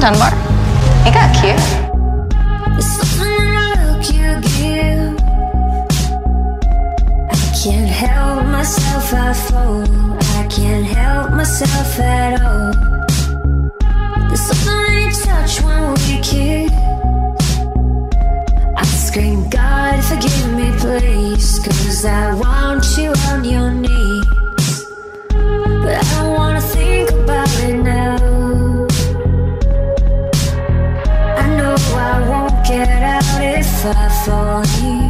Dunbar. It got cute. Can't help myself, I fall. I can't help myself at all. There's something in touch when we kiss. I scream, God, forgive me, please. Cause I want you on your knees. falling